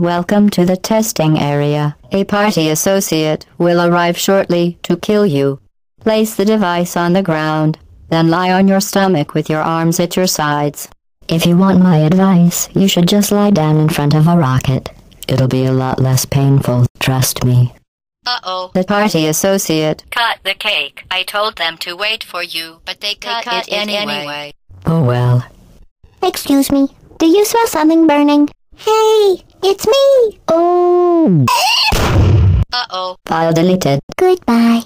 Welcome to the testing area. A party associate will arrive shortly to kill you. Place the device on the ground, then lie on your stomach with your arms at your sides. If you want my advice, you should just lie down in front of a rocket. It'll be a lot less painful, trust me. Uh-oh. The party associate Cut the cake. I told them to wait for you, but they cut, cut it, it anyway. anyway. Oh well. Excuse me. Do you smell something burning? Hey, it's me. Oh. Uh-oh. file deleted. Goodbye.